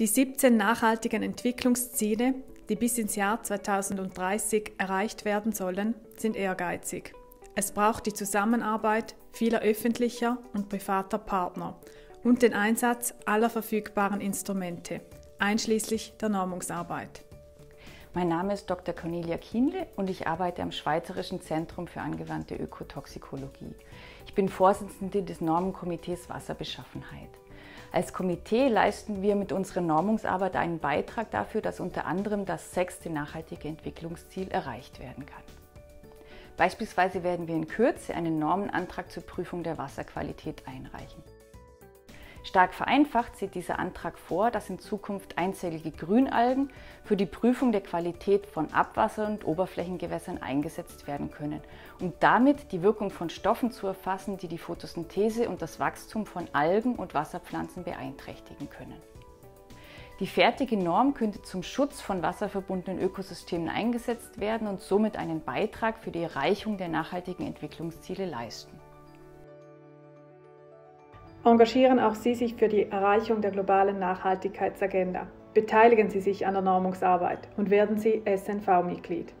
Die 17 nachhaltigen Entwicklungsziele, die bis ins Jahr 2030 erreicht werden sollen, sind ehrgeizig. Es braucht die Zusammenarbeit vieler öffentlicher und privater Partner und den Einsatz aller verfügbaren Instrumente, einschließlich der Normungsarbeit. Mein Name ist Dr. Cornelia Kienle und ich arbeite am Schweizerischen Zentrum für angewandte Ökotoxikologie. Ich bin Vorsitzende des Normenkomitees Wasserbeschaffenheit. Als Komitee leisten wir mit unserer Normungsarbeit einen Beitrag dafür, dass unter anderem das sechste nachhaltige Entwicklungsziel erreicht werden kann. Beispielsweise werden wir in Kürze einen Normenantrag zur Prüfung der Wasserqualität einreichen. Stark vereinfacht sieht dieser Antrag vor, dass in Zukunft einzellige Grünalgen für die Prüfung der Qualität von Abwasser- und Oberflächengewässern eingesetzt werden können, um damit die Wirkung von Stoffen zu erfassen, die die Photosynthese und das Wachstum von Algen und Wasserpflanzen beeinträchtigen können. Die fertige Norm könnte zum Schutz von wasserverbundenen Ökosystemen eingesetzt werden und somit einen Beitrag für die Erreichung der nachhaltigen Entwicklungsziele leisten. Engagieren auch Sie sich für die Erreichung der globalen Nachhaltigkeitsagenda. Beteiligen Sie sich an der Normungsarbeit und werden Sie SNV-Mitglied.